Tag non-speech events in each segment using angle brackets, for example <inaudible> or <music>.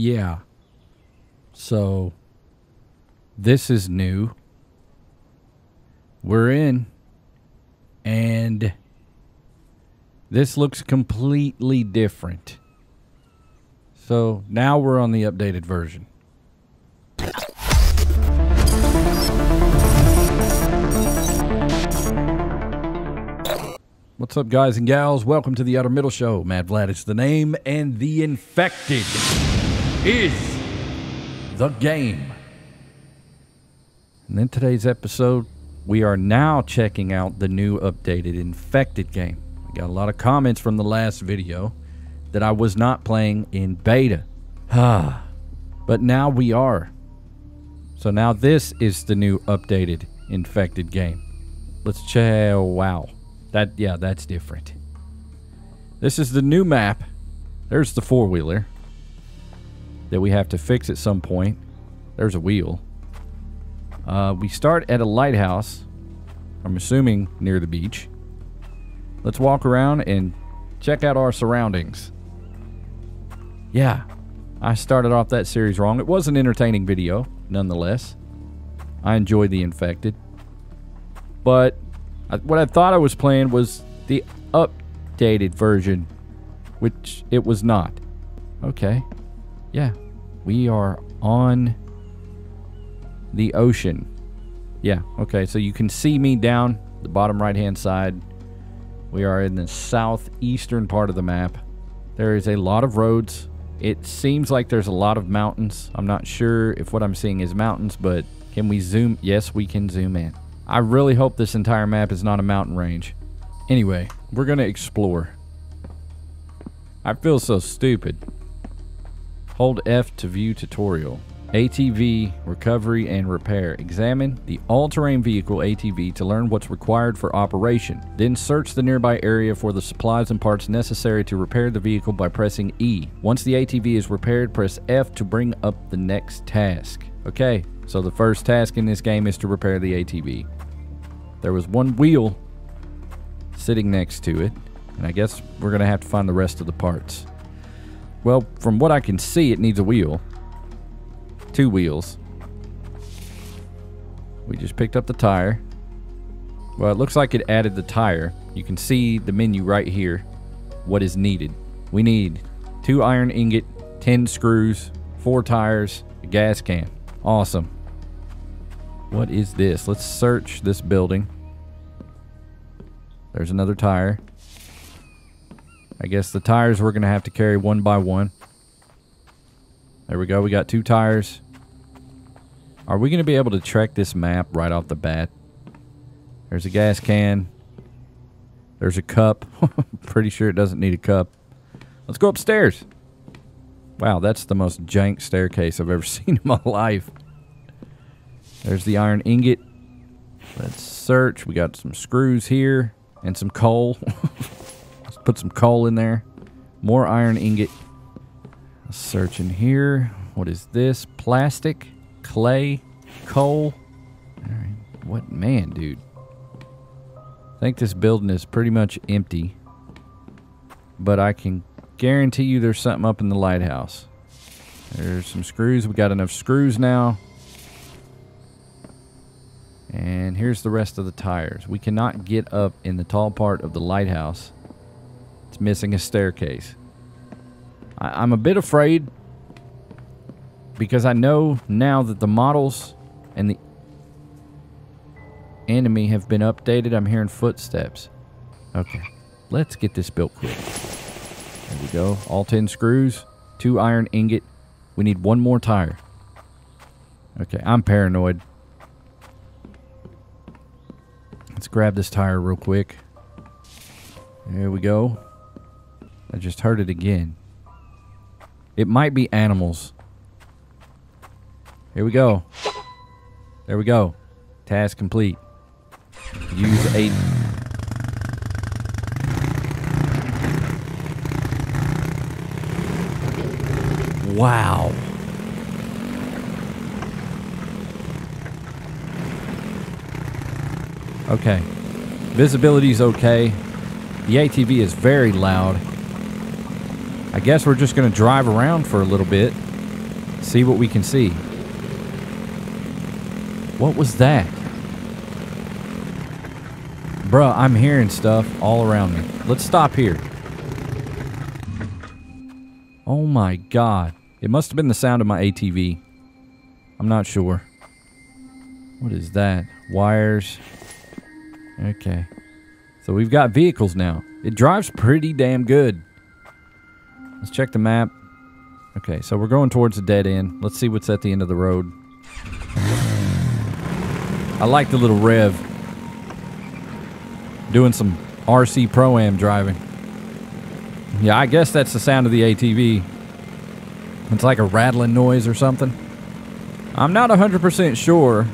Yeah. So this is new. We're in. And this looks completely different. So now we're on the updated version. What's up, guys and gals? Welcome to the Outer Middle Show. Madd Vladd is the name, and the infected is the game. And in today's episode, we are now checking out the new updated infected game. I got a lot of comments from the last video that I was not playing in beta. <sighs> But now we are. So now this is the new updated infected game. Let's check. Oh, wow. That yeah, that's different. This is the new map. There's the four-wheeler that we have to fix at some point. There's a wheel. Uh, we start at a lighthouse. I'm assuming near the beach. Let's walk around and check out our surroundings. Yeah, I started off that series wrong. It was an entertaining video, nonetheless. I enjoyed the infected. But I, what I thought I was playing was the updated version, which it was not. Okay. Yeah. We are on the ocean. Yeah, okay. So you can see me down the bottom right hand side. We are in the southeastern part of the map. There is a lot of roads. It seems like there's a lot of mountains. I'm not sure if what I'm seeing is mountains, but can we zoom? Yes, we can zoom in. I really hope this entire map is not a mountain range. Anyway, we're going to explore. I feel so stupid. Hold F to view tutorial. ATV, recovery, and repair. Examine the all-terrain vehicle ATV to learn what's required for operation. Then search the nearby area for the supplies and parts necessary to repair the vehicle by pressing E. Once the ATV is repaired, press F to bring up the next task. Okay, so the first task in this game is to repair the ATV. There was one wheel sitting next to it, and I guess we're going to have to find the rest of the parts. Well, from what I can see, it needs a wheel. Two wheels. We just picked up the tire. Well, it looks like it added the tire. You can see the menu right here. What is needed. We need two iron ingot, 10 screws, four tires, a gas can. Awesome. What is this? Let's search this building. There's another tire. I guess the tires we're going to have to carry one by one. There we go. We got two tires. Are we going to be able to track this map right off the bat? There's a gas can. There's a cup. <laughs> Pretty sure it doesn't need a cup. Let's go upstairs. Wow, that's the most jank staircase I've ever <laughs> seen in my life. There's the iron ingot. Let's search. We got some screws here and some coal. <laughs> Put some coal in there. More iron ingot. Search in here. What is this? Plastic, clay, coal. All right. What man, dude? I think this building is pretty much empty. But I can guarantee you there's something up in the lighthouse. There's some screws. We got enough screws now. And here's the rest of the tires. We cannot get up in the tall part of the lighthouse. It's missing a staircase. I, am a bit afraid because I know now that the models and the enemy have been updated. I'm hearing footsteps. Okay, let's get this built quick. There we go. All 10 screws, two iron ingot. We need one more tire. Okay, I'm paranoid. Let's grab this tire real quick. There we go. I just heard it again. It might be animals. Here we go. There we go. Task complete. Use a... Wow. Okay. Visibility is okay. The ATV is very loud. I guess we're just going to drive around for a little bit See what we can see. What was that? Bruh, I'm hearing stuff all around me. Let's stop here. Oh my god. It must have been the sound of my ATV. I'm not sure. What is that? Wires. Okay. So we've got vehicles now. It drives pretty damn good. Let's check the map. Okay, so we're going towards the dead end. Let's see what's at the end of the road. I like the little rev. Doing some RC Pro-Am driving. Yeah, I guess that's the sound of the ATV. It's like a rattling noise or something. I'm not 100% sure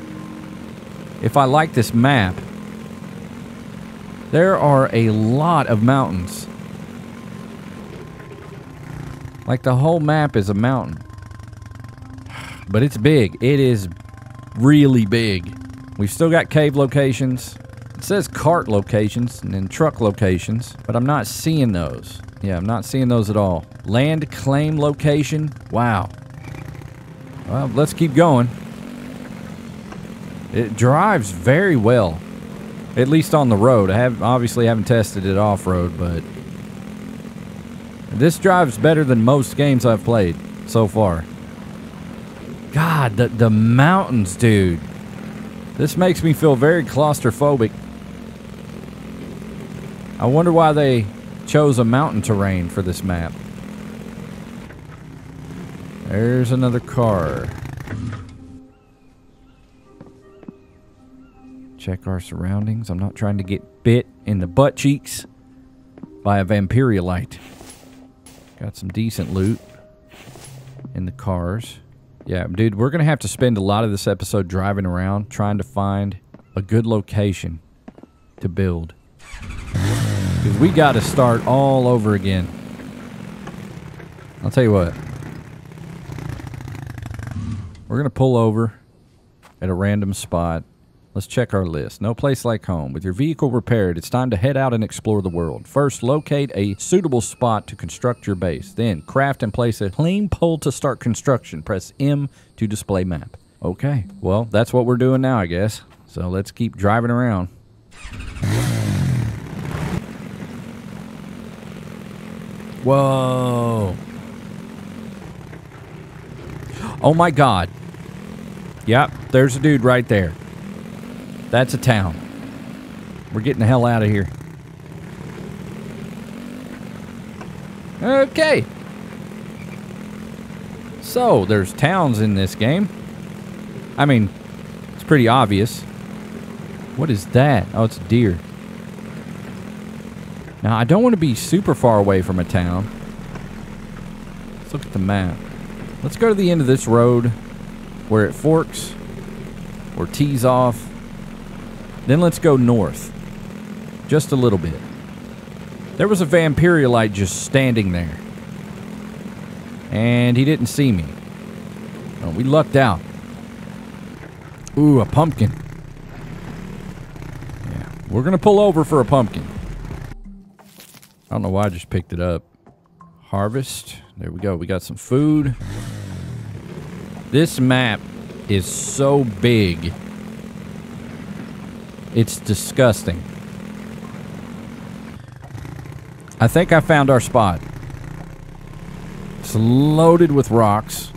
if I like this map. There are a lot of mountains. Like the whole map is a mountain. But it's big. It is really big. We've still got cave locations. It says cart locations and then truck locations, but I'm not seeing those. Yeah, I'm not seeing those at all. Land claim location. Wow. Well, let's keep going. It drives very well. At least on the road. I have obviously haven't tested it off-road, but this drives better than most games I've played so far. God, the, the mountains, dude. This makes me feel very claustrophobic. I wonder why they chose a mountain terrain for this map. There's another car. Check our surroundings. I'm not trying to get bit in the butt cheeks by a Vampirolite. Got some decent loot in the cars. Yeah, dude, we're going to have to spend a lot of this episode driving around trying to find a good location to build. Because we got to start all over again. I'll tell you what. We're going to pull over at a random spot Let's check our list. No place like home. With your vehicle repaired, it's time to head out and explore the world. First, locate a suitable spot to construct your base. Then, craft and place a claim pole to start construction. Press M to display map. Okay, well, that's what we're doing now, I guess. So let's keep driving around. Whoa. Oh my god. Yep, there's a dude right there. That's a town. We're getting the hell out of here. Okay. So, there's towns in this game. I mean, it's pretty obvious. What is that? Oh, it's a deer. Now, I don't want to be super far away from a town. Let's look at the map. Let's go to the end of this road where it forks or tees off then let's go north. Just a little bit. There was a Vampirolite just standing there. And he didn't see me. Oh, we lucked out. Ooh, a pumpkin. Yeah, we're going to pull over for a pumpkin. I don't know why I just picked it up. Harvest. There we go. We got some food. This map is so big. It's disgusting. I think I found our spot. It's loaded with rocks,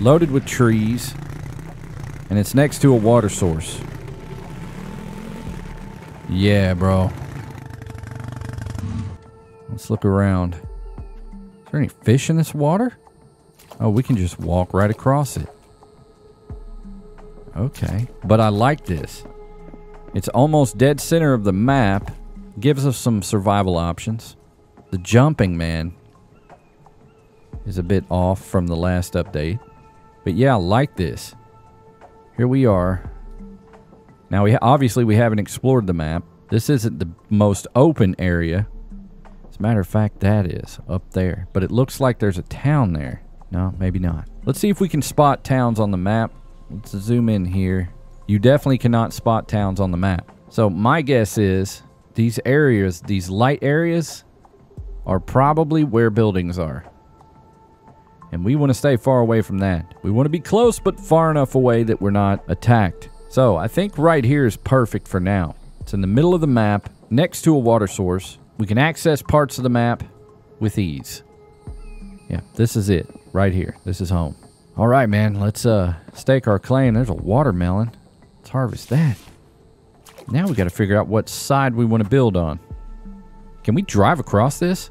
loaded with trees, and it's next to a water source. Yeah, bro. Let's look around. Is there any fish in this water? Oh, we can just walk right across it. Okay. But I like this. It's almost dead center of the map. Gives us some survival options. The jumping, man, is a bit off from the last update. But yeah, I like this. Here we are. Now, we obviously we haven't explored the map. This isn't the most open area. As a matter of fact, that is up there. But it looks like there's a town there. No, maybe not. Let's see if we can spot towns on the map. Let's zoom in here you definitely cannot spot towns on the map. So my guess is these areas, these light areas, are probably where buildings are. And we want to stay far away from that. We want to be close, but far enough away that we're not attacked. So I think right here is perfect for now. It's in the middle of the map, next to a water source. We can access parts of the map with ease. Yeah, this is it right here. This is home. All right, man, let's uh stake our claim. There's a watermelon. Harvest that. Now we got to figure out what side we want to build on. Can we drive across this?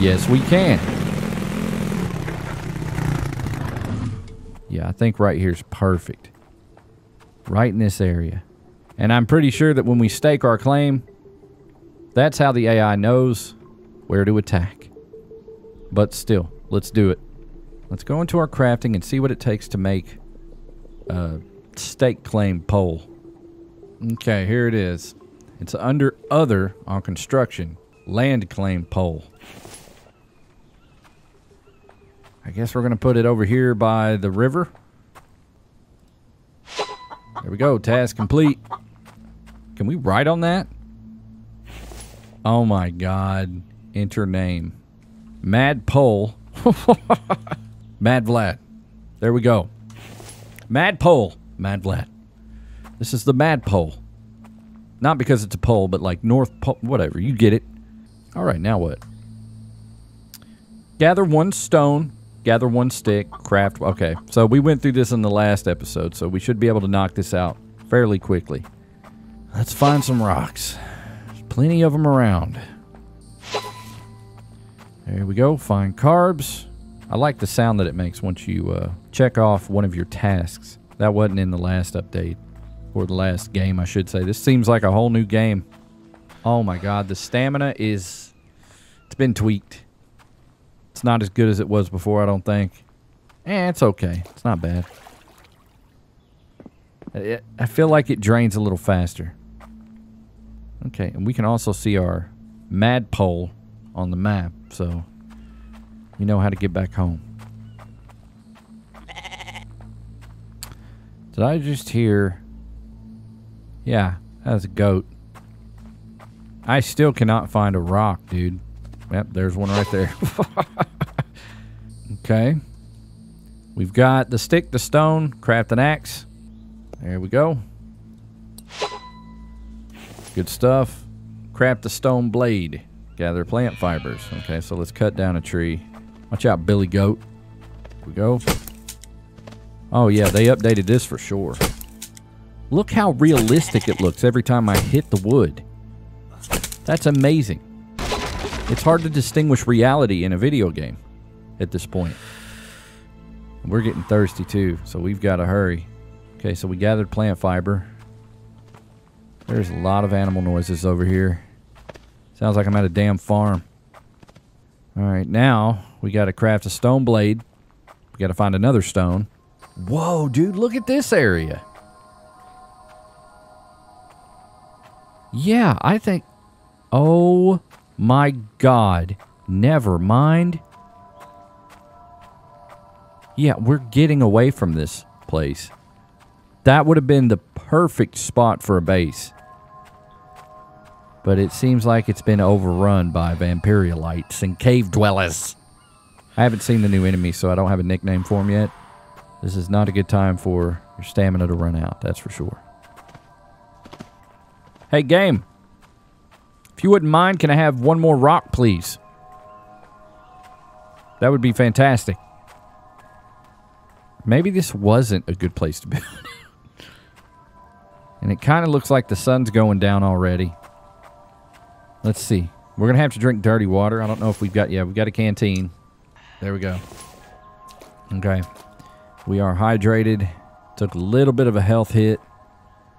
Yes, we can. Yeah, I think right here is perfect. Right in this area. And I'm pretty sure that when we stake our claim, that's how the AI knows where to attack. But still, let's do it. Let's go into our crafting and see what it takes to make a stake claim pole. Okay, here it is. It's under other on construction. Land claim pole. I guess we're going to put it over here by the river. There we go. Task complete. Can we write on that? Oh my god. Enter name. Mad Pole. <laughs> Madd Vladd. There we go. Mad Pole. Mad Vlad. This is the Mad Pole. Not because it's a pole, but like North Pole. Whatever. You get it. All right, now what? Gather one stone. Gather one stick. Craft. Okay, so we went through this in the last episode, so we should be able to knock this out fairly quickly. Let's find some rocks. There's plenty of them around. There we go. Find carbs. I like the sound that it makes once you uh, check off one of your tasks. That wasn't in the last update. Or the last game, I should say. This seems like a whole new game. Oh my god, the stamina is... It's been tweaked. It's not as good as it was before, I don't think. Eh, it's okay. It's not bad. I feel like it drains a little faster. Okay, and we can also see our mad pole on the map, so we know how to get back home. Did I just hear... Yeah, that's a goat. I still cannot find a rock, dude. Yep, there's one right there. <laughs> okay. We've got the stick, the stone, craft an axe. There we go. Good stuff. Craft the stone blade. Gather plant fibers. Okay, so let's cut down a tree. Watch out, Billy Goat. Here we go. Oh, yeah, they updated this for sure. Look how realistic it looks every time I hit the wood. That's amazing. It's hard to distinguish reality in a video game at this point. We're getting thirsty too, so we've got to hurry. Okay, so we gathered plant fiber. There's a lot of animal noises over here. Sounds like I'm at a damn farm. Alright, now we got to craft a stone blade. We got to find another stone. Whoa, dude, look at this area. Yeah, I think... Oh my god. Never mind. Yeah, we're getting away from this place. That would have been the perfect spot for a base. But it seems like it's been overrun by vampirialites and cave dwellers. I haven't seen the new enemy, so I don't have a nickname for him yet. This is not a good time for your stamina to run out, that's for sure. Hey, game. If you wouldn't mind, can I have one more rock, please? That would be fantastic. Maybe this wasn't a good place to build. <laughs> and it kind of looks like the sun's going down already. Let's see. We're going to have to drink dirty water. I don't know if we've got... Yeah, we've got a canteen. There we go. Okay. We are hydrated. Took a little bit of a health hit.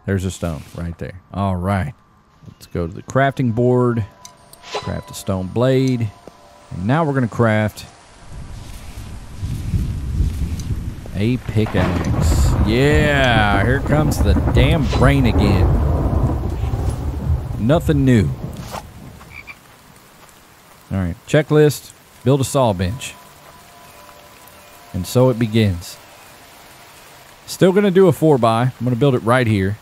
There's a stone right there. All right. Let's go to the crafting board. Craft a stone blade. And now we're going to craft a pickaxe. Yeah, here comes the damn brain again. Nothing new. All right, checklist, build a saw bench. And so it begins. Still going to do a 4x. I'm going to build it right here.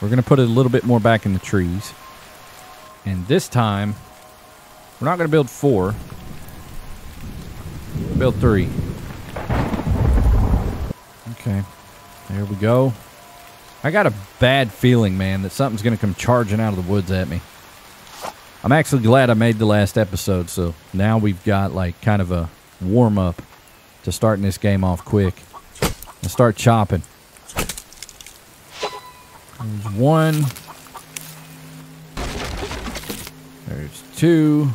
We're going to put it a little bit more back in the trees. And this time, We're not going to build four. Build three. Okay. There we go. I got a bad feeling, man, that something's going to come charging out of the woods at me. I'm actually glad I made the last episode, so now we've got like kind of a warm up to starting this game off quick. And start chopping. There's one. There's two.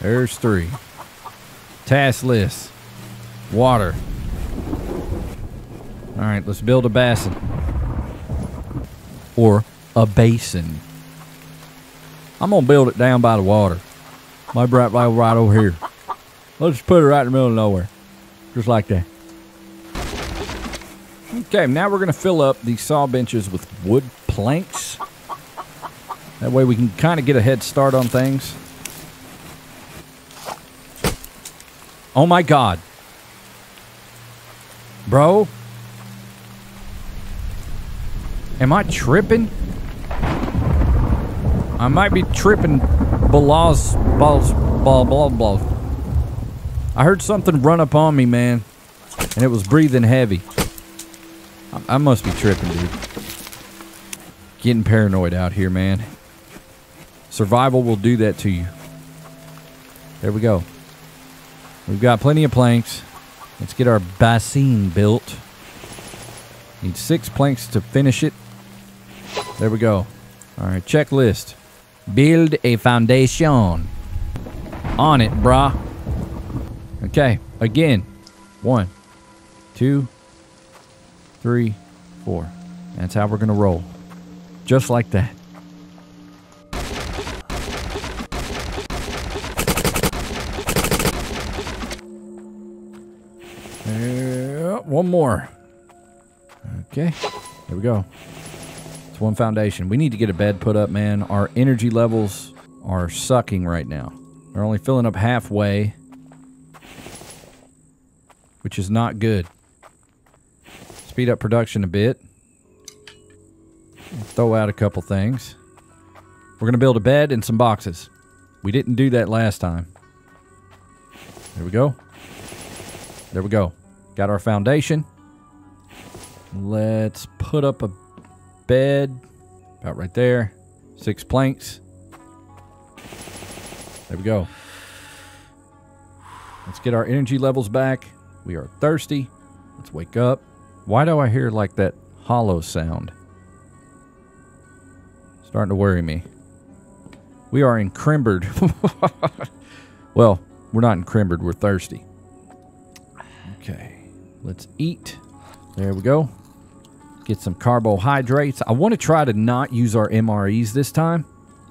There's three. Task list. Water. All right, let's build a basin. Or a basin. I'm to build it down by the water. My bright light right over here. Let's just put it right in the middle of nowhere. Just like that. Okay, now we're to fill up these saw benches with wood planks. That way we can kind of get a head start on things. Oh my god. Bro. Am I tripping? I might be tripping balls, balls, ball, ball, ball. I heard something run up on me, man. And it was breathing heavy. I, I must be tripping, dude. Getting paranoid out here, man. Survival will do that to you. There we go. We've got plenty of planks. Let's get our basin built. Need six planks to finish it. There we go. All right, checklist. Build a foundation. On it, brah. Okay, again. One, two, three, four. That's how we're going to roll. Just like that. Uh, one more. Okay, there we go one foundation. We need to get a bed put up, man. Our energy levels are sucking right now. They're only filling up halfway, which is not good. Speed up production a bit. Throw out a couple things. We're going to build a bed and some boxes. We didn't do that last time. There we go. There we go. Got our foundation. Let's put up a bed, about right there. Six planks. There we go. Let's get our energy levels back. We are thirsty. Let's wake up. Why do I hear like that hollow sound? Starting to worry me. We are encrimbered. <laughs> well, we're not encrimbered. We're thirsty. Okay. Let's eat. There we go. Get some carbohydrates. I want to try to not use our MREs this time.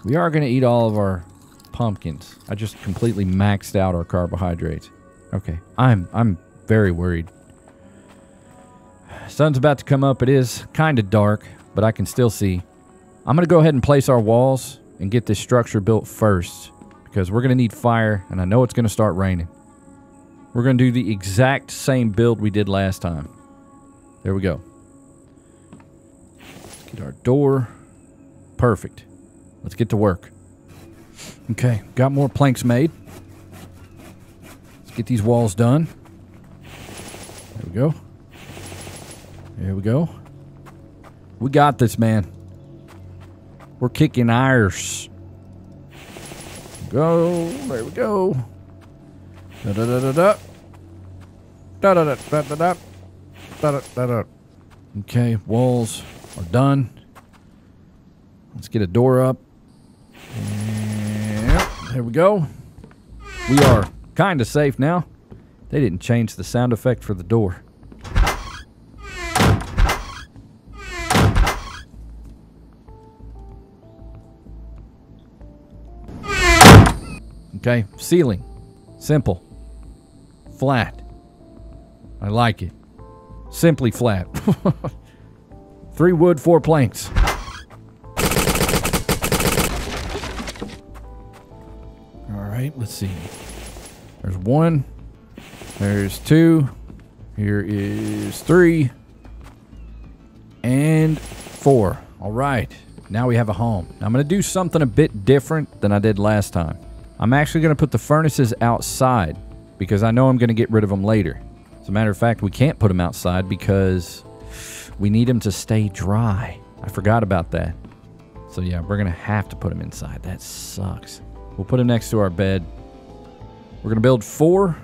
We are going to eat all of our pumpkins. I just completely maxed out our carbohydrates. Okay, I'm I'm very worried. Sun's about to come up. It is kind of dark, but I can still see. I'm going to go ahead and place our walls and get this structure built first because we're going to need fire and I know it's going to start raining. We're going to do the exact same build we did last time. There we go. Get our door. Perfect. Let's get to work. Okay, got more planks made. Let's get these walls done. There we go. There we go. We got this, man. We're kicking irons. Go. There we go. Da da da da da. Da da da da da da. Da da da da. Okay, walls are done. Let's get a door up. Yep, there we go. We are kind of safe now. They didn't change the sound effect for the door. Okay, ceiling. Simple. Flat. I like it. Simply flat. <laughs> Three wood, four planks. All right, let's see. There's one. There's two. Here is three. And four. All right. Now we have a home. Now I'm going to do something a bit different than I did last time. I'm actually going to put the furnaces outside because I know I'm going to get rid of them later. As a matter of fact, we can't put them outside because we need them to stay dry. I forgot about that. So yeah, we're to have to put them inside. That sucks. We'll put them next to our bed. We're to build four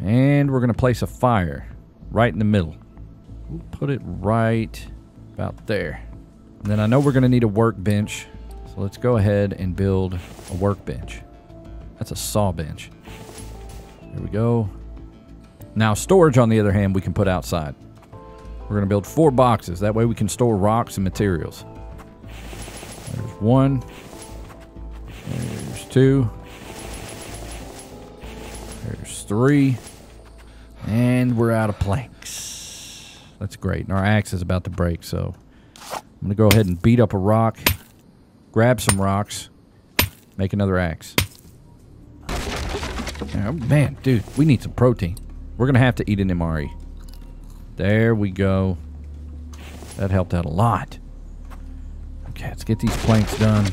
and we're to place a fire right in the middle. We'll put it right about there. And then I know we're to need a workbench. So let's go ahead and build a workbench. That's a saw bench. There we go. Now storage, on the other hand, we can put outside. We're going to build four boxes. That way we can store rocks and materials. There's one. There's two. There's three. And we're out of planks. That's great. And our axe is about to break, so I'm going to go ahead and beat up a rock, grab some rocks, make another axe. Oh, man, dude, we need some protein. We're going to have to eat an MRE. There we go. That helped out a lot. Okay, let's get these planks done.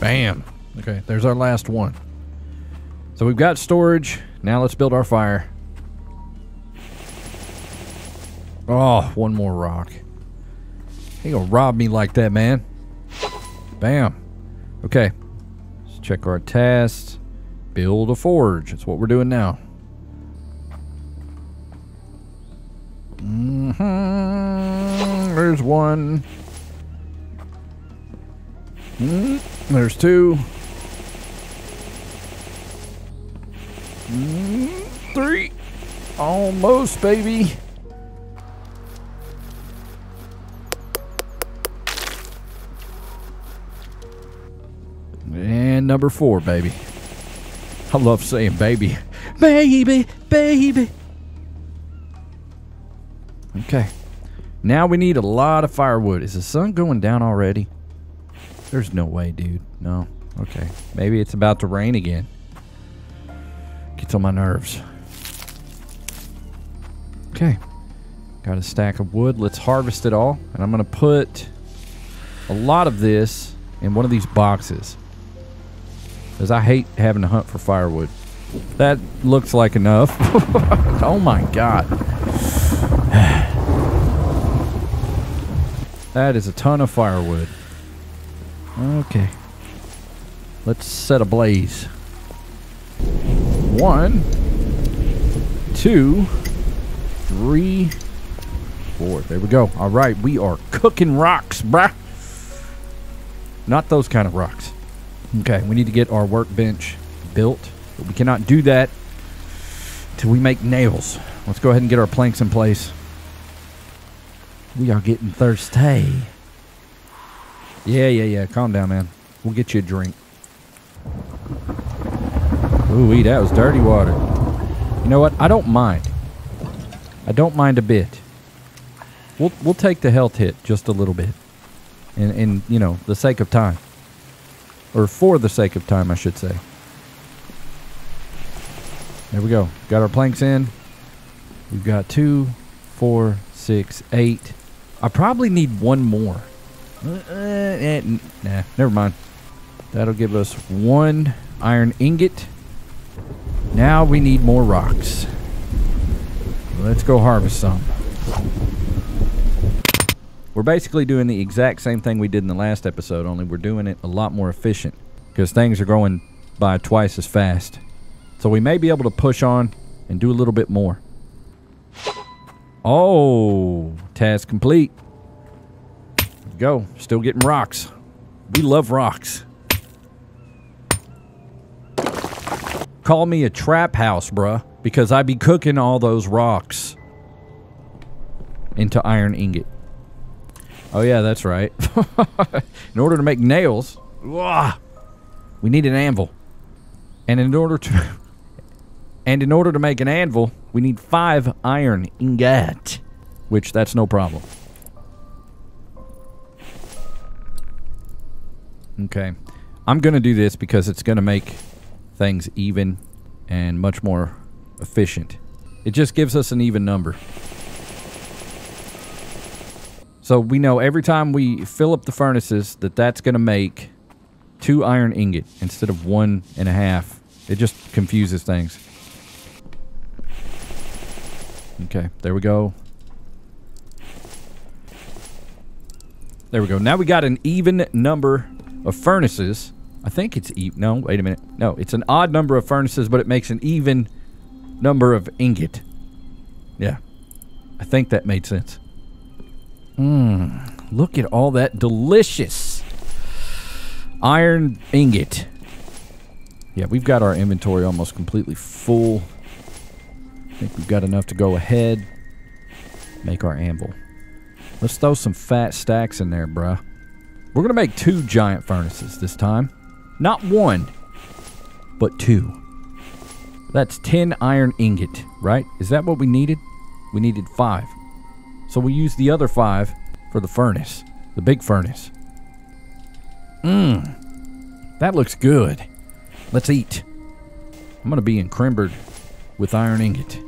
Bam. Okay, there's our last one. So we've got storage. Now let's build our fire. Oh, one more rock. You gonna rob me like that, man. Bam. Okay. Let's check our tasks. Build a forge. That's what we're doing now. Mm -hmm. There's one. Mm, there's two. Mm, three. Almost, baby. Number four, baby. I love saying baby. Baby, baby. Okay. Now we need a lot of firewood. Is the sun going down already? There's no way, dude. No. Okay. Maybe it's about to rain again. Gets on my nerves. Okay. Got a stack of wood. Let's harvest it all. And I'm going to put a lot of this in one of these boxes. Because I hate having to hunt for firewood. That looks like enough. <laughs> oh my god. <sighs> that is a ton of firewood. Okay. Let's set a blaze. One, two, three, four. There we go. All right, we are cooking rocks, bruh. Not those kind of rocks. Okay, we need to get our workbench built, but we cannot do that till we make nails. Let's go ahead and get our planks in place. We are getting thirsty. Yeah, yeah, yeah. Calm down, man. We'll get you a drink. Ooh, that was dirty water. You know what? I don't mind. I don't mind a bit. We'll we'll take the health hit just a little bit, in in you know the sake of time, or for the sake of time, I should say. There we go. Got our planks in. We've got two, four, six, eight. I probably need one more. Uh, eh, nah, never mind. That'll give us one iron ingot. Now we need more rocks. Let's go harvest some. We're basically doing the exact same thing we did in the last episode, only we're doing it a lot more efficient because things are growing by twice as fast. So we may be able to push on and do a little bit more. Oh, task complete go. Still getting rocks. We love rocks. Call me a trap house, bruh, because I be cooking all those rocks into iron ingot. Oh, yeah, that's right. <laughs> in order to make nails, we need an anvil. And in order to... <laughs> and in order to make an anvil, we need five iron ingot. Which, that's no problem. Okay. I'm going to do this because it's going to make things even and much more efficient. It just gives us an even number. So we know every time we fill up the furnaces that that's going to make two iron ingot instead of one and a half. It just confuses things. Okay, there we go. There we go. Now we got an even number of furnaces. I think it's even. No, wait a minute. No, it's an odd number of furnaces, but it makes an even number of ingot. Yeah. I think that made sense. Mmm. Look at all that delicious iron ingot. Yeah, we've got our inventory almost completely full. I think we've got enough to go ahead. Make our anvil. Let's throw some fat stacks in there, bruh. We're going to make two giant furnaces this time. Not one, but two. That's 10 iron ingot, right? Is that what we needed? We needed five. So we use the other five for the furnace, the big furnace. Mmm, that looks good. Let's eat. I'm going to be encumbered with iron ingot.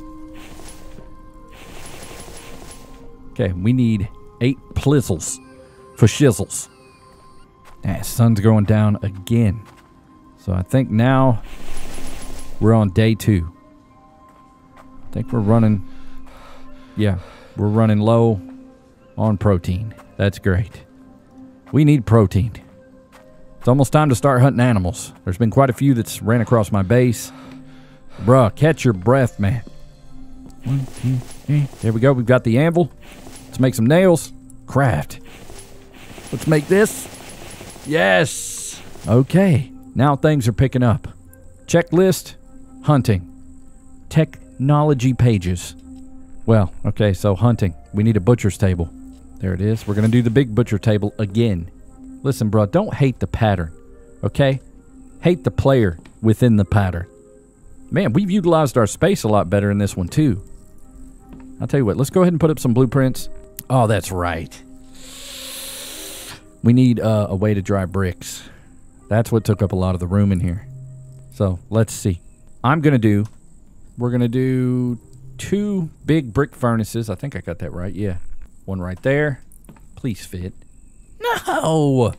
Okay, we need eight plizzles for shizzles. Ah, sun's going down again. So I think now we're on day two. I think we're running, yeah, we're running low on protein. That's great. We need protein. It's almost time to start hunting animals. There's been quite a few that's ran across my base. Bruh, catch your breath, man. There we go. We've got the anvil. Let's make some nails. Craft. Let's make this. Yes. Okay. Now things are picking up. Checklist. Hunting. Technology pages. Well, okay, so hunting. We need a butcher's table. There it is. We're going to do the big butcher table again. Listen, bro, don't hate the pattern, okay? Hate the player within the pattern. Man, we've utilized our space a lot better in this one, too. I'll tell you what, let's go ahead and put up some blueprints. Oh, that's right. We need uh, a way to dry bricks. That's what took up a lot of the room in here. So, let's see. I'm going to do, we're going to do two big brick furnaces. I think I got that right. Yeah. One right there. Please fit. No!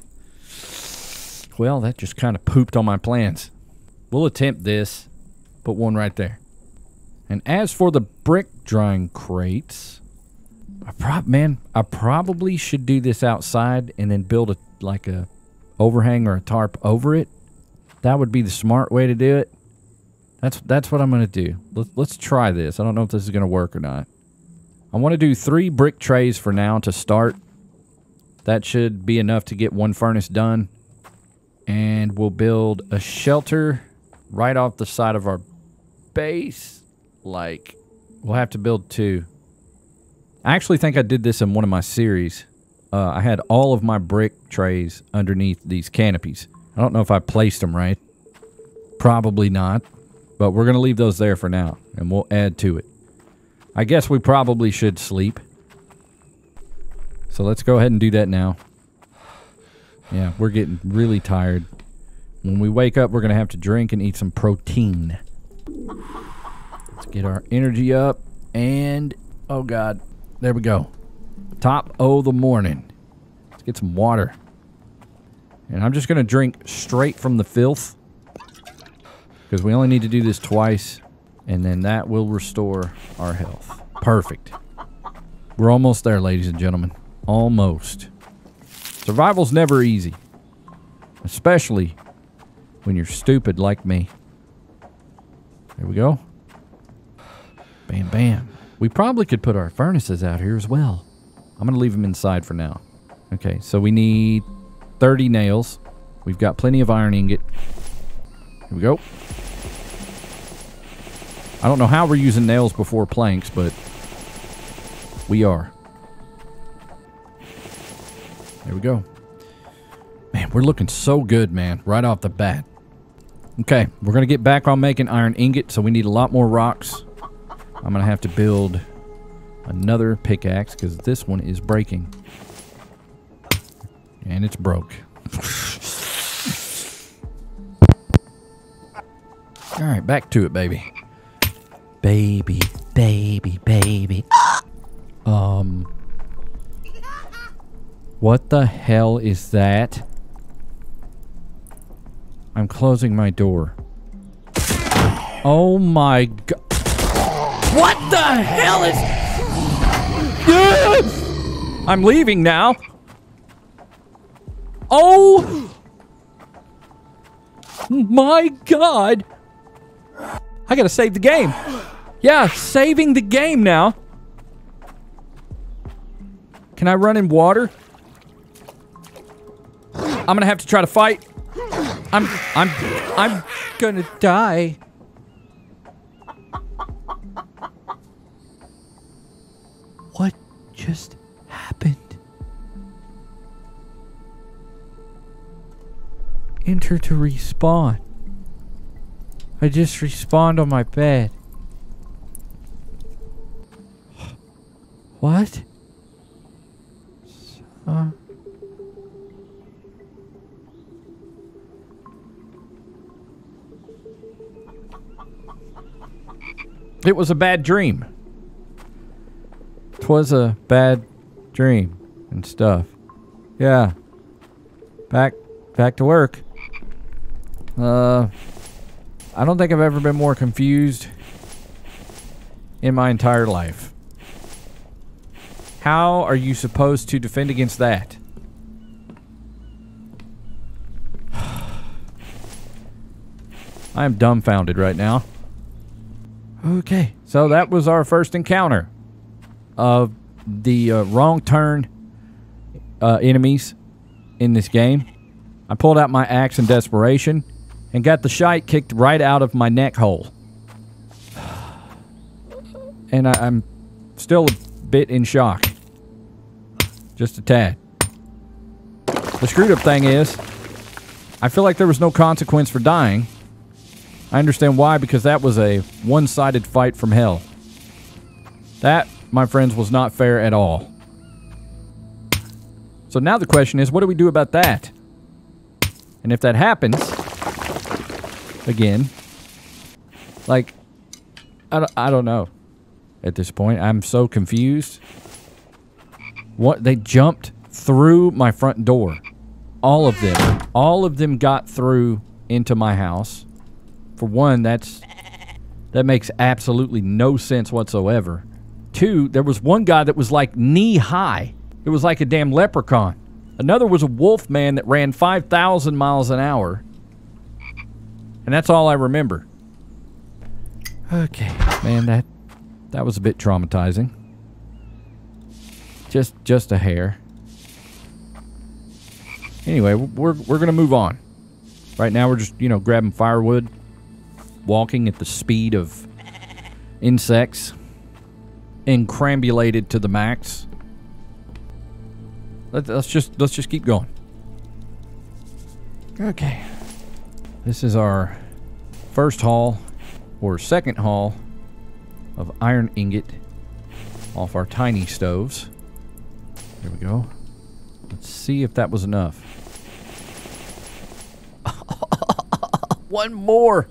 Well, that just kind of pooped on my plans. We'll attempt this. Put one right there. And as for the brick drying crates, I prob man, I probably should do this outside and then build a like a overhang or a tarp over it. That would be the smart way to do it. That's that's what I'm going to do. Let's, let's try this. I don't know if this is going to work or not. I want to do three brick trays for now to start. That should be enough to get one furnace done. And we'll build a shelter right off the side of our base. Like, we'll have to build two. I actually think I did this in one of my series. Uh, I had all of my brick trays underneath these canopies. I don't know if I placed them right. Probably not. But we're going to leave those there for now, and we'll add to it. I guess we probably should sleep. So let's go ahead and do that now. Yeah, we're getting really tired. When we wake up, we're going to have to drink and eat some protein. Let's get our energy up. And, oh God, there we go. Top of the morning. Let's get some water. And I'm just going to drink straight from the filth. Because we only need to do this twice, and then that will restore our health. Perfect. We're almost there, ladies and gentlemen. Almost. Survival's never easy. Especially when you're stupid like me. There we go. Bam, bam. We probably could put our furnaces out here as well. I'm going to leave them inside for now. Okay, so we need 30 nails. We've got plenty of iron ingot. Here we go. I don't know how we're using nails before planks, but we are. There we go. Man, we're looking so good, man, right off the bat. Okay, we're going to get back on making iron ingot, so we need a lot more rocks. I'm going to have to build another pickaxe because this one is breaking. And it's broke. <laughs> All right, back to it, baby. Baby, baby, baby. Um. What the hell is that? I'm closing my door. Oh my god. What the hell is. Yes! I'm leaving now. Oh my god. I gotta save the game. Yeah, saving the game now. Can I run in water? I'm gonna have to try to fight. I'm I'm I'm gonna die. What just happened? Enter to respawn. I just respawned on my bed. What? It was a bad dream. Twas a bad dream and stuff. Yeah. Back back to work. Uh I don't think I've ever been more confused in my entire life. How are you supposed to defend against that? <sighs> I am dumbfounded right now. Okay, so that was our first encounter of the uh, wrong turn uh, enemies in this game. I pulled out my axe in desperation and got the shite kicked right out of my neck hole. <sighs> And I, I'm still a bit in shock. Just a tad. The screwed up thing is, I feel like there was no consequence for dying. I understand why, because that was a one-sided fight from hell. That, my friends, was not fair at all. So now the question is, what do we do about that? And if that happens, again, like, I don't, I don't know at this point. I'm so confused. What, they jumped through my front door. All of them. All of them got through into my house. For one, that's that makes absolutely no sense whatsoever. Two, there was one guy that was like knee high. It was like a damn leprechaun. Another was a wolf man that ran 5,000 miles an hour. And that's all I remember. Okay, man, that that was a bit traumatizing. Just just a hair. Anyway, we're we're going to move on. Right now we're just, you know, grabbing firewood, walking at the speed of insects, encrambulated to the max. Let's, let's just let's just keep going. Okay. This is our first haul or second haul of iron ingot off our tiny stoves. There we go. Let's see if that was enough. <laughs> One more.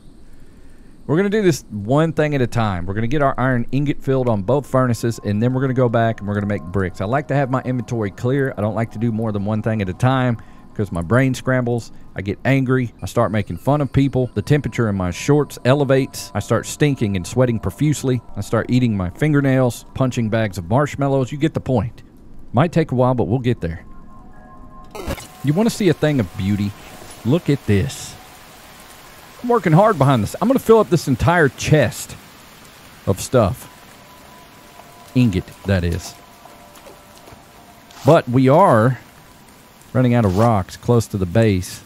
We're going to do this one thing at a time. We're going to get our iron ingot filled on both furnaces, and then we're going to go back and we're going to make bricks. I like to have my inventory clear. I don't like to do more than one thing at a time because my brain scrambles. I get angry. I start making fun of people. The temperature in my shorts elevates. I start stinking and sweating profusely. I start eating my fingernails, punching bags of marshmallows. You get the point. Might take a while, but we'll get there. You want to see a thing of beauty? Look at this. I'm working hard behind this. I'm going to fill up this entire chest of stuff. Ingot, that is. But we are running out of rocks close to the base.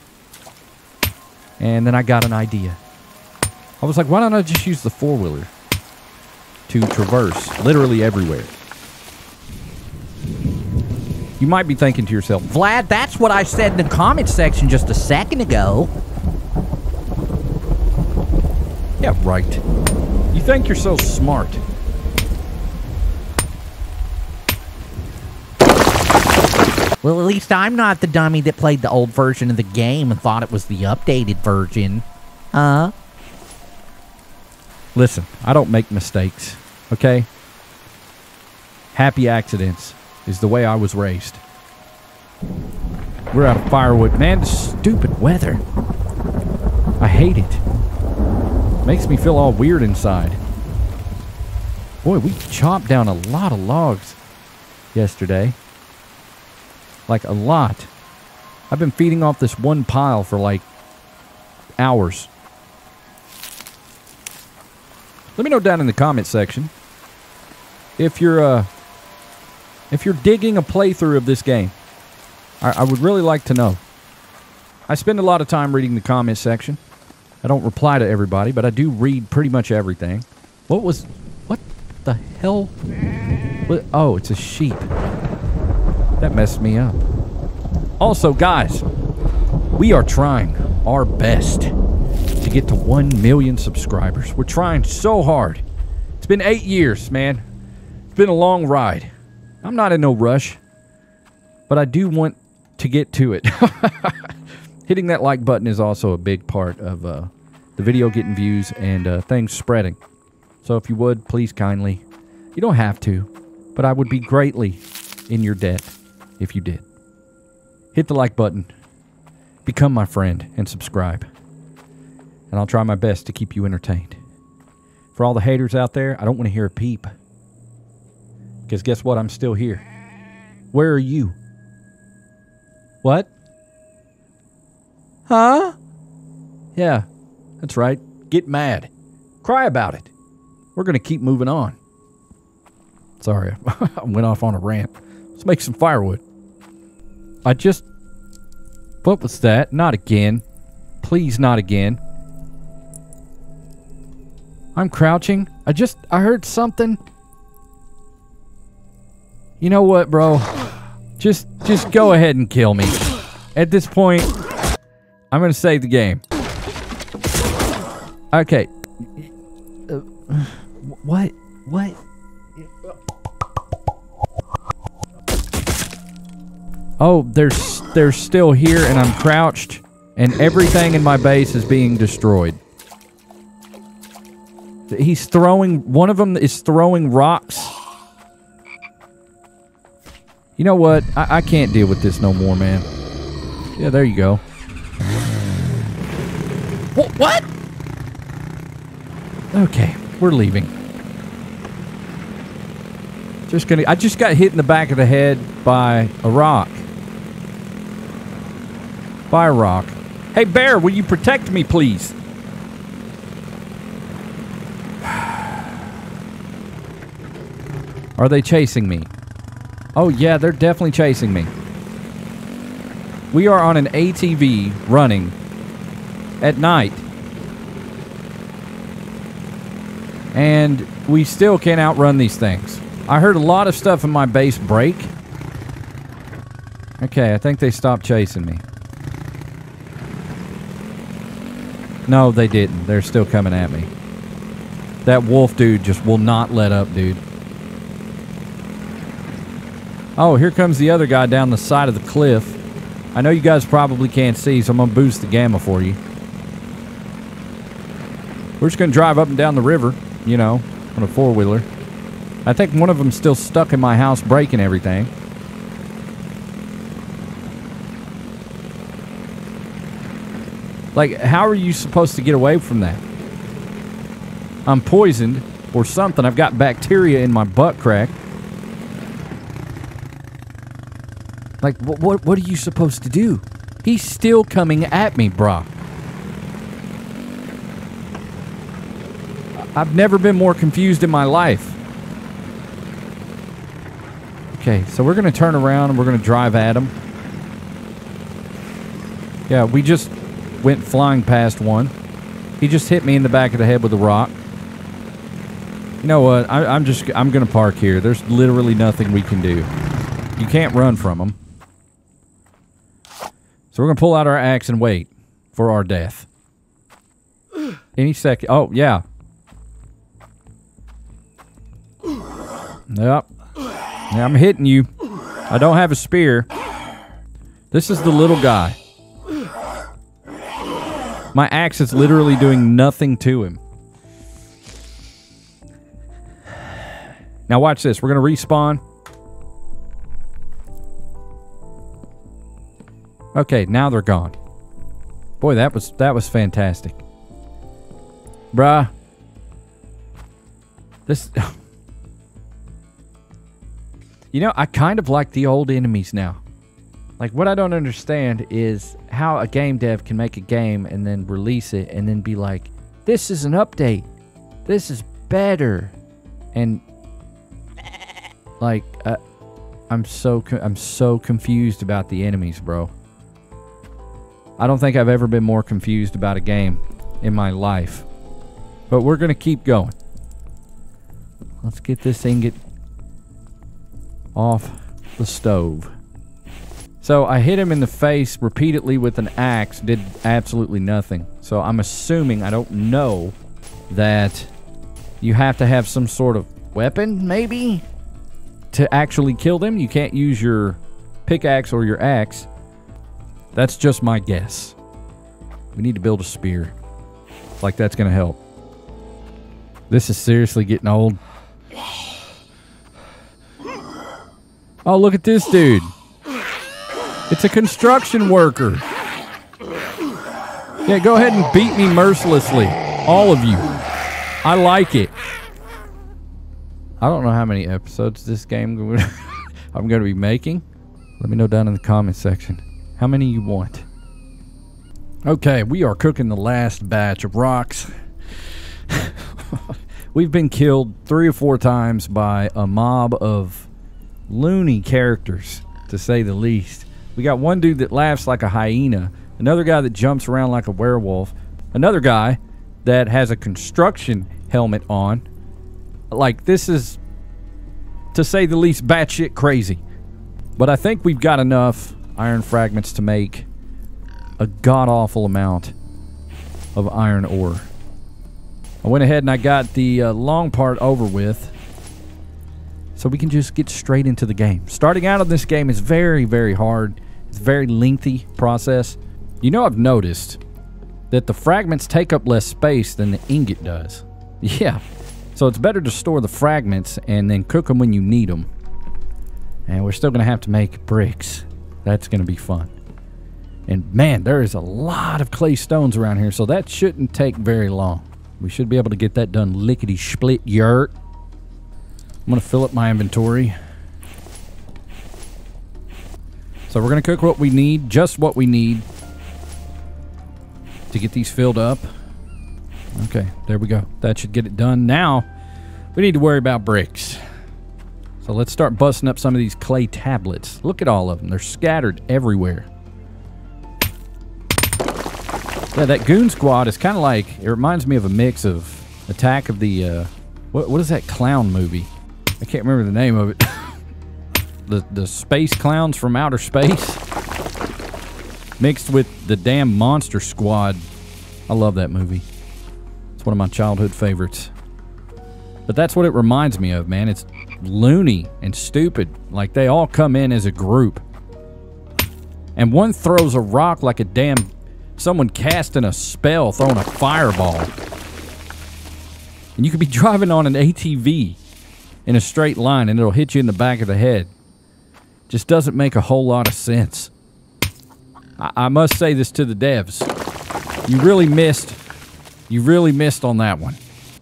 And then I got an idea. I was like, why don't I just use the four-wheeler to traverse literally everywhere? You might be thinking to yourself, Vlad, that's what I said in the comment section just a second ago. yeah, right. You think you're so smart. Well, at least I'm not the dummy that played the old version of the game and thought it was the updated version. Huh? Listen, I don't make mistakes, okay? Happy accidents is the way I was raised. We're out of firewood. Man, this stupid weather. I hate it. Makes me feel all weird inside. Boy, we chopped down a lot of logs yesterday. Like a lot. I've been feeding off this one pile for like hours. Let me know down in the comment section if you're uh if you're digging a playthrough of this game. I, I would really like to know. I spend a lot of time reading the comment section. I don't reply to everybody, but I do read pretty much everything. What was what the hell? What, oh, it's a sheep. That messed me up. Also, guys, we are trying our best to get to 1 million subscribers. We're trying so hard. It's been eight years, man. It's been a long ride. I'm not in no rush, but I do want to get to it. <laughs> Hitting that like button is also a big part of uh, the video getting views and uh, things spreading. So if you would, please kindly, you don't have to, but I would be greatly in your debt if you did. Hit the like button, become my friend, and subscribe. And I'll try my best to keep you entertained. For all the haters out there, I don't want to hear a peep. Because guess what? I'm still here. Where are you? What? Huh? Yeah, that's right. Get mad. Cry about it. We're going to keep moving on. Sorry, <laughs> I went off on a rant. Let's make some firewood. I just... What was that? Not again. Please, not again. I'm crouching. I just... I heard something. You know what, bro? Just... Just go ahead and kill me. At this point, I'm going to save the game. Okay. Uh, what? What? Oh, there's they're still here and I'm crouched and everything in my base is being destroyed. He's throwing one of them is throwing rocks. You know what? I, I can't deal with this no more, man. Yeah, there you go. What? What? Okay, we're leaving. Just gonna. I just got hit in the back of the head by a rock. By a rock. Hey, bear, will you protect me, please? <sighs> Are they chasing me? Oh, yeah, they're definitely chasing me. We are on an ATV running at night. And we still can't outrun these things. I heard a lot of stuff in my base break. Okay, I think they stopped chasing me. No, they didn't. They're still coming at me. That wolf dude just will not let up, dude. Oh, here comes the other guy down the side of the cliff. I know you guys probably can't see, so I'm going to boost the gamma for you. We're just going to drive up and down the river, you know, on a four-wheeler. I think one of them's still stuck in my house breaking everything. Like, how are you supposed to get away from that? I'm poisoned or something. I've got bacteria in my butt crack. Like, what, what, what are you supposed to do? He's still coming at me, brah. I've never been more confused in my life. Okay, so we're going to turn around and we're going to drive at him. Yeah, we just went flying past one. He just hit me in the back of the head with a rock. You know what? I, am just I'm gonna park here. There's literally nothing we can do. You can't run from them. So we're gonna pull out our axe and wait for our death. Any second. Oh yeah. Yep. Yeah, I'm hitting you. I don't have a spear. This is the little guy. My axe is literally doing nothing to him. Now watch this. We're going to respawn. Okay, now they're gone. Boy, that was that was fantastic. Bruh. This <laughs> You know, I kind of like the old enemies now. Like what I don't understand is how a game dev can make a game and then release it and then be like, "This is an update. This is better." And like uh, I'm so I'm so confused about the enemies, bro. I don't think I've ever been more confused about a game in my life. But we're going to keep going. Let's get this ingot off the stove. So I hit him in the face repeatedly with an axe, did absolutely nothing. So I'm assuming, I don't know, that you have to have some sort of weapon, maybe, to actually kill them. You can't use your pickaxe or your axe. That's just my guess. We need to build a spear. Like that's going to help. This is seriously getting old. Oh, look at this dude. It's a construction worker. Yeah, go ahead and beat me mercilessly. All of you. I like it. I don't know how many episodes this game <laughs> I'm going to be making. Let me know down in the comment section. How many you want? Okay, we are cooking the last batch of rocks. <laughs> We've been killed three or four times by a mob of loony characters, to say the least. We got one dude that laughs like a hyena, another guy that jumps around like a werewolf, another guy that has a construction helmet on. Like, this is, to say the least, batshit crazy. But I think we've got enough iron fragments to make a god awful amount of iron ore. I went ahead and I got the uh, long part over with so we can just get straight into the game. Starting out on this game is very, very hard. It's a very lengthy process. You know, I've noticed that the fragments take up less space than the ingot does. <laughs> Yeah, so it's better to store the fragments and then cook them when you need them. And we're still going to have to make bricks. That's going to be fun. And man, there is a lot of clay stones around here, so that shouldn't take very long. We should be able to get that done lickety split yurt. I'm going to fill up my inventory. So we're going to cook what we need, just what we need to get these filled up. Okay, there we go. That should get it done. Now, we need to worry about bricks. So let's start busting up some of these clay tablets. Look at all of them. They're scattered everywhere. Yeah, that goon squad is kind of like, it reminds me of a mix of Attack of the, uh, what, what is that clown movie? I can't remember the name of it. <laughs> the, the space clowns from outer space mixed with the damn monster squad. I love that movie. It's one of my childhood favorites. But that's what it reminds me of, man. It's loony and stupid. Like they all come in as a group. And one throws a rock like a damn someone casting a spell, throwing a fireball. And you could be <laughs> driving on an ATV in a straight line and it'll hit you in the back of the head. Just doesn't make a whole lot of sense. I, I must say this to the devs. You really missed. You really missed on that one.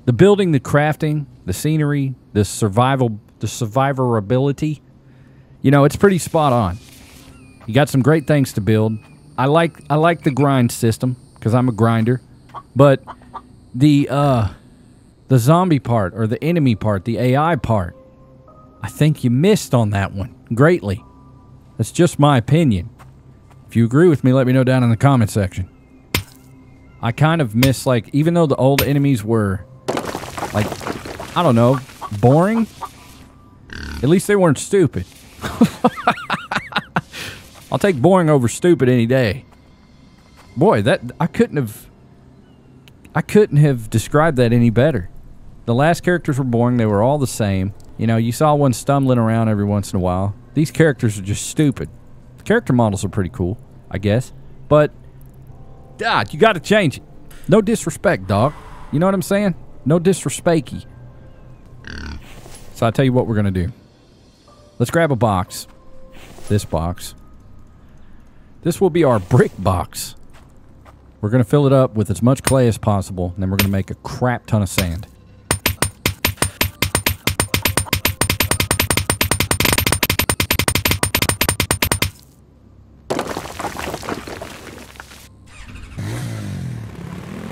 The building, the crafting, the scenery, the survival, the survivability. You know, it's pretty spot on. You got some great things to build. I like I like the grind system because I'm a grinder, but the uh, the zombie part or the enemy part, the AI part, I think you missed on that one greatly. That's just my opinion. If you agree with me, let me know down in the comment section. I kind of miss like even though the old enemies were like I don't know boring. At least they weren't stupid. <laughs> I'll take boring over stupid any day. Boy, that I couldn't have I couldn't have described that any better. The last characters were boring, they were all the same. You know, you saw one stumbling around every once in a while. These characters are just stupid. The character models are pretty cool, I guess. But God, you gotta change it. No disrespect, dog. You know what I'm saying? No disrespecty. So I'll tell you what we're to do. Let's grab a box. This box. This will be our brick box. We're going to fill it up with as much clay as possible, and then we're going to make a crap ton of sand.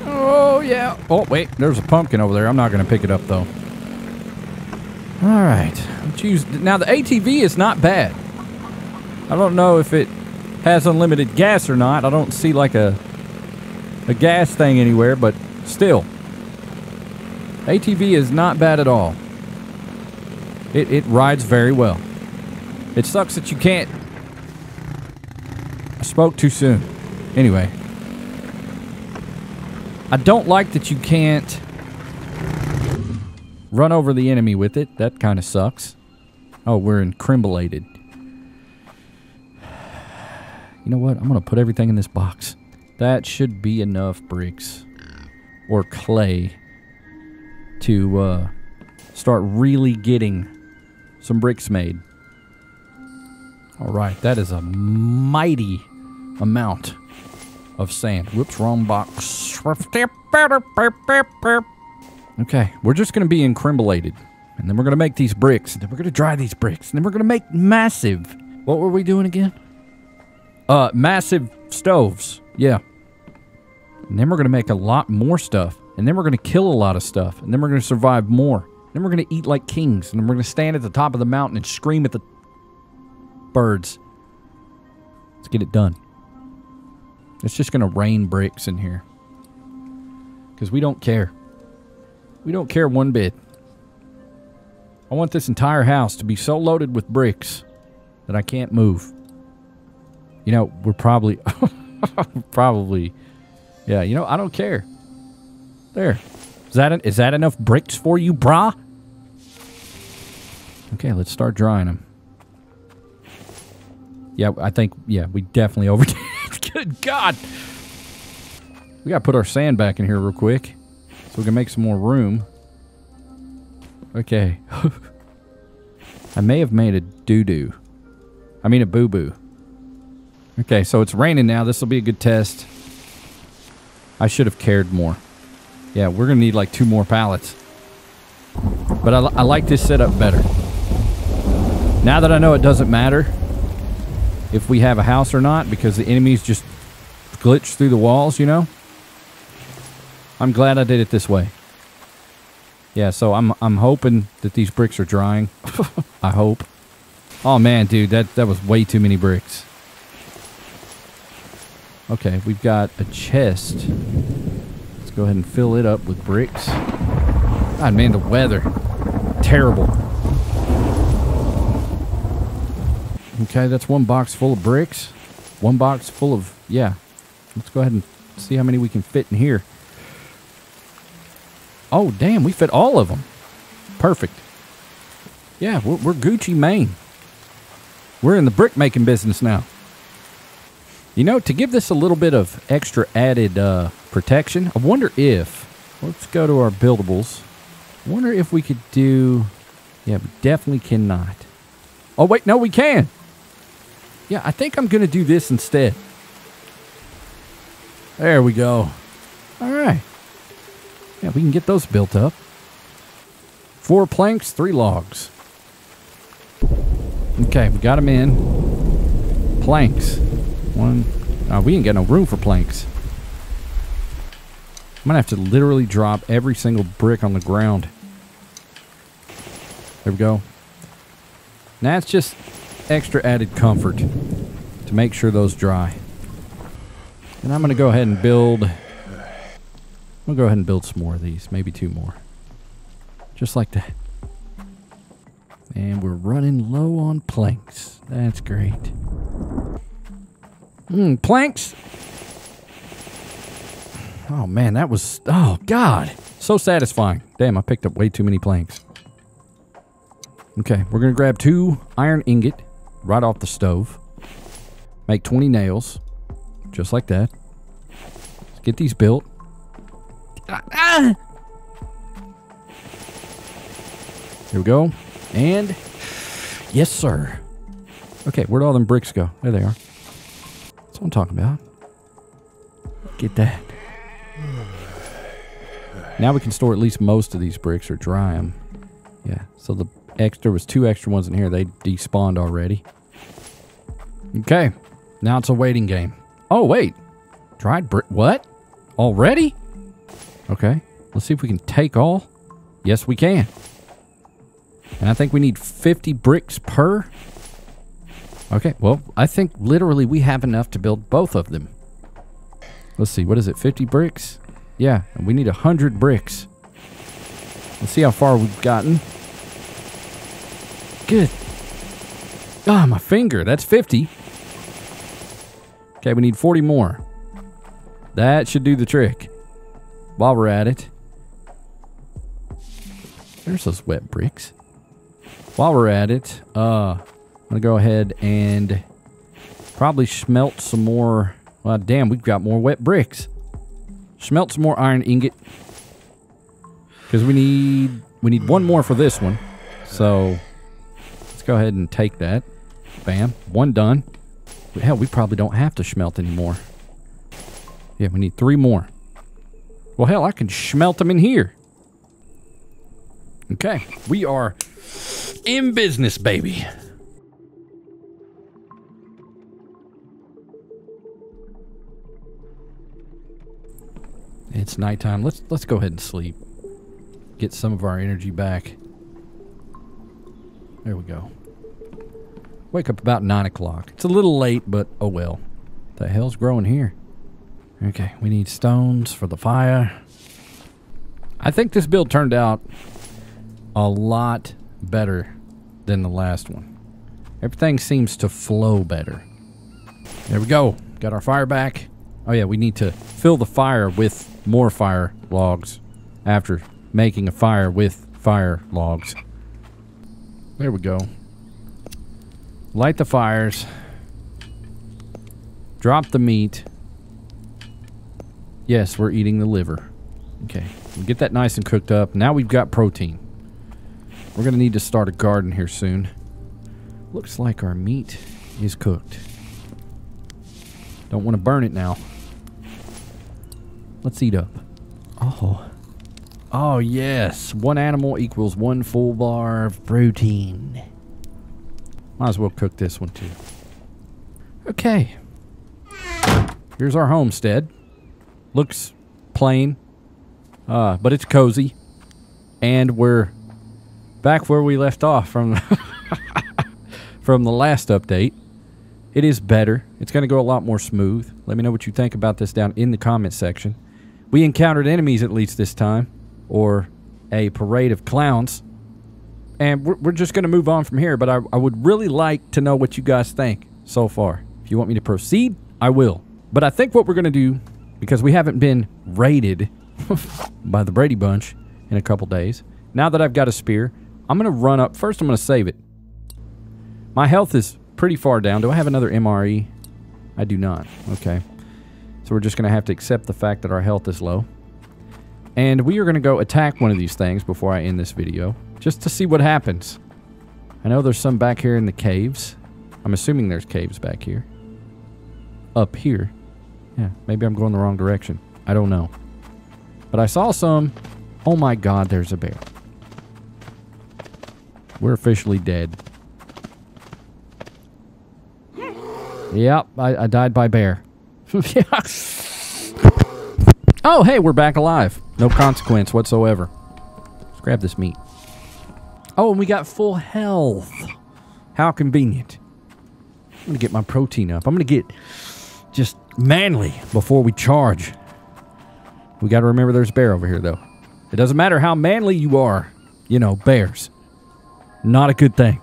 Oh, yeah. Oh, wait. There's a pumpkin over there. I'm not going to pick it up, though. All right. Choose. Now, the ATV is not bad. I don't know if it has unlimited gas or not. I don't see like a a gas thing anywhere, but still. ATV is not bad at all. It, it rides very well. It sucks that you can't. I spoke too soon. Anyway. I don't like that you can't run over the enemy with it. That kind of sucks. Oh, we're incrimbulated. You know what? I'm going to put everything in this box. That should be enough bricks or clay to uh, start really getting some bricks made. All right, that is a mighty amount of sand. Whoops, wrong box. Okay, we're just going to be incrimbulated. And then we're going to make these bricks. And then we're going to dry these bricks. And then we're going to make massive. What were we doing again? Uh, massive stoves. Yeah. And then we're going to make a lot more stuff. And then we're going to kill a lot of stuff. And then we're going to survive more. And Then we're going to eat like kings. And then we're going to stand at the top of the mountain and scream at the birds. Let's get it done. It's just going to rain bricks in here. Because we don't care. We don't care one bit. I want this entire house to be so loaded with bricks that I can't move. You know, we're probably, <laughs> probably, yeah. You know, I don't care. There, is that an, is that enough bricks for you, brah? Okay, let's start drying them. Yeah, I think yeah, we definitely overdid. It. <laughs> Good God, we gotta put our sand back in here real quick so we can make some more room. Okay. <laughs> I may have made a doo-doo. I mean a boo-boo. Okay, so it's raining now. This will be a good test. I should have cared more. Yeah, we're going to need like two more pallets. But I, I like this setup better. Now that I know it doesn't matter if we have a house or not because the enemies just glitch through the walls, you know? I'm glad I did it this way. Yeah, so I'm I'm hoping that these bricks are drying. <laughs> I hope. Oh man, dude, that that was way too many bricks. Okay, we've got a chest. Let's go ahead and fill it up with bricks. God, man, the weather. Terrible. Okay, that's one box full of bricks. One box full of, yeah. Let's go ahead and see how many we can fit in here. Oh, damn, we fit all of them. Perfect. Yeah, we're, we're Gucci Mane. We're in the brick making business now. You know, to give this a little bit of extra added uh, protection, I wonder if, let's go to our buildables. I wonder if we could do, yeah, we definitely cannot. Oh, wait, no, we can. Yeah, I think I'm going to do this instead. There we go. All right. Yeah, we can get those built up. Four planks, three logs. Okay, we got them in. Planks. One. Oh, we ain't got no room for planks. I'm gonna have to literally drop every single brick on the ground. There we go. Now it's just extra added comfort to make sure those dry. And I'm gonna go ahead and build I'm gonna go ahead and build some more of these, maybe two more. Just like that. And we're running low on planks. That's great. Mmm, planks. Oh man, that was, oh God. So satisfying. Damn, I picked up way too many planks. Okay, we're gonna grab two iron ingot right off the stove. Make 20 nails, just like that. Let's get these built. Ah. Here we go. And yes, sir. Okay, where'd all them bricks go? There they are. That's what I'm talking about. Get that. Now we can store at least most of these bricks or dry them. Yeah, so the extra was two extra ones in here. They despawned already. Okay, now it's a waiting game. Oh, wait. Dried brick. What? Already? Okay, let's see if we can take all. Yes, we can. And I think we need 50 bricks per. Okay, well, I think literally we have enough to build both of them. Let's see, what is it, 50 bricks? Yeah, we need 100 bricks. Let's see how far we've gotten. Good. Ah, my finger, that's 50. Okay, we need 40 more. That should do the trick. While we're at it. There's those wet bricks. While we're at it, uh, I'm gonna go ahead and probably smelt some more. Well, damn, we've got more wet bricks. Smelt some more iron ingot because we need we need one more for this one. So let's go ahead and take that. Bam, one done. Hell, we probably don't have to smelt anymore. Yeah, we need three more. Well, hell, I can smelt them in here. Okay, we are in business, baby. It's nighttime. Let's let's go ahead and sleep. Get some of our energy back. There we go. Wake up about nine o'clock. It's a little late, but oh well. The hell's growing here? Okay, we need stones for the fire. I think this build turned out a lot better than the last one. Everything seems to flow better. There we go. Got our fire back. Oh yeah, we need to fill the fire with more fire logs after making a fire with fire logs. There we go. Light the fires. Drop the meat. Yes, we're eating the liver. Okay, we'll get that nice and cooked up. Now we've got protein. We're going to need to start a garden here soon. Looks like our meat is cooked. Don't want to burn it now. Let's eat up. Oh. Oh, yes. One animal equals one full bar of protein. Might as well cook this one too. Okay. Here's our homestead. Looks plain, uh, but it's cozy. And we're back where we left off from <laughs> from the last update. It is better. It's going to go a lot more smooth. Let me know what you think about this down in the comment section. We encountered enemies at least this time, or a parade of clowns. And we're, we're just going to move on from here, but I, I would really like to know what you guys think so far. If you want me to proceed, I will. But I think what we're going to do, because we haven't been raided <laughs> by the Brady Bunch in a couple days, now that I've got a spear, I'm going to run up. First, I'm going to save it. My health is pretty far down. Do I have another MRE? I do not. Okay. So we're just going to have to accept the fact that our health is low. And we are going to go attack one of these things before I end this video, just to see what happens. I know there's some back here in the caves. I'm assuming there's caves back here. Up here. Yeah, maybe I'm going the wrong direction. I don't know. But I saw some. Oh my god, there's a bear. We're officially dead. Yep, I, I died by bear. <laughs> oh, hey, we're back alive. No consequence whatsoever. Let's grab this meat. Oh, and we got full health. How convenient. I'm going to get my protein up. I'm going to get just manly before we charge. We got to remember there's a bear over here, though. It doesn't matter how manly you are. You know, bears. Not a good thing.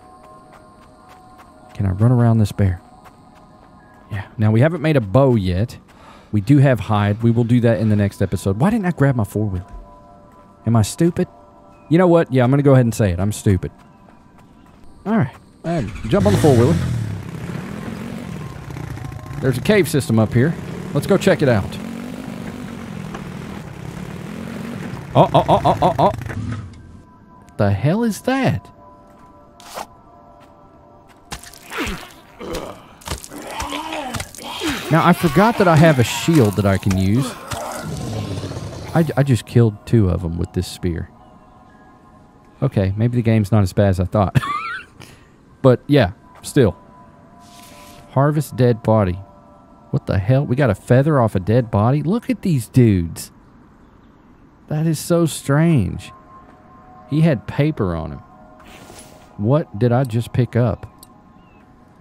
Can I run around this bear? Yeah. Now, we haven't made a bow yet. We do have hide. We will do that in the next episode. Why didn't I grab my four-wheeler? Am I stupid? You know what? Yeah, I'm going to go ahead and say it. I'm stupid. All right. Right, jump on the four-wheeler. There's a cave system up here. Let's go check it out. Oh, oh, oh, oh, oh, oh. The hell is that? Now, I forgot that I have a shield that I can use. I, I just killed two of them with this spear. Okay, maybe the game's not as bad as I thought. <laughs> but, yeah, still. Harvest dead body. What the hell? We got a feather off a dead body? Look at these dudes. That is so strange. He had paper on him. What did I just pick up?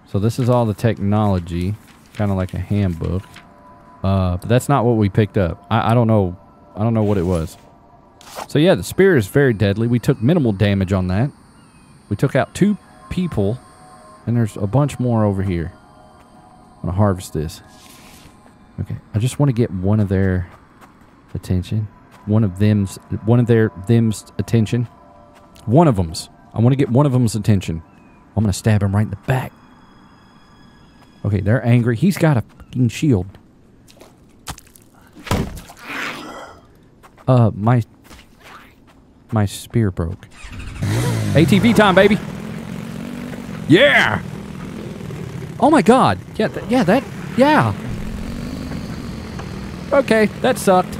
So this is all the technology. Kind of like a handbook. Uh, but that's not what we picked up. I, I don't know. I don't know what it was. So yeah, the spear is very deadly. We took minimal damage on that. We took out two people. And there's a bunch more over here. I'm going to harvest this. Okay. I just want to get one of their attention. One of them's one of their them's attention. One of them's. I want to get one of them's attention. I'm going to stab him right in the back. Okay, they're angry. He's got a fucking shield. Uh, my my spear broke. ATV time, baby. Yeah. Oh my god. Yeah, th yeah, that yeah. Okay, that sucked.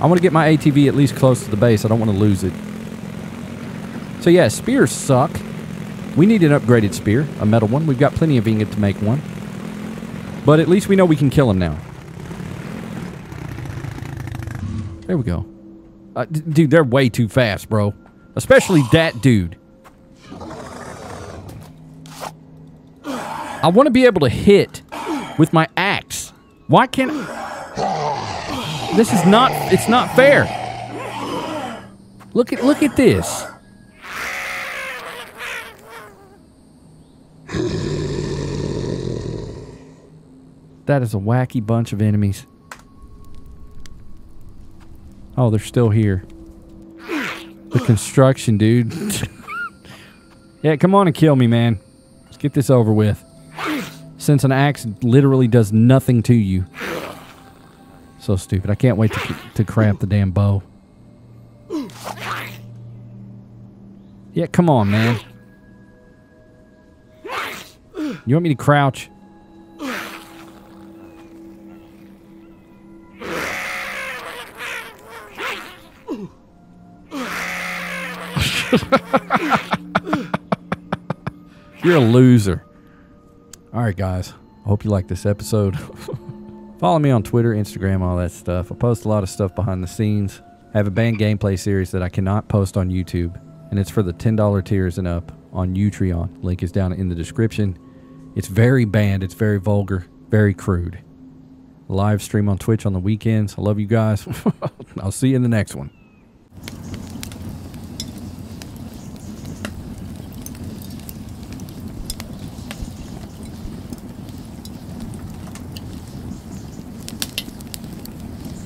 I want to get my ATV at least close to the base. I don't want to lose it. So yeah, spears suck. We need an upgraded spear, a metal one. We've got plenty of ingot to make one. But at least we know we can kill him now. There we go. Uh, dude, they're way too fast, bro. Especially that dude. I want to be able to hit with my axe. Why can't... This is not... It's not fair. Look at, look at this. That is a wacky bunch of enemies. Oh, they're still here. The construction, dude. <laughs> yeah, come on and kill me, man. Let's get this over with. Since an axe literally does nothing to you. So stupid. I can't wait to, to craft the damn bow. Yeah, come on, man. You want me to crouch? <laughs> You're a loser. All right, guys. I hope you like this episode. <laughs> Follow me on Twitter, Instagram, all that stuff. I post a lot of stuff behind the scenes. I have a banned gameplay series that I cannot post on YouTube, and it's for the $10 tiers and up on Utreon. Link is down in the description. It's very banned, it's very vulgar, very crude. Live stream on Twitch on the weekends. I love you guys. <laughs> I'll see you in the next one.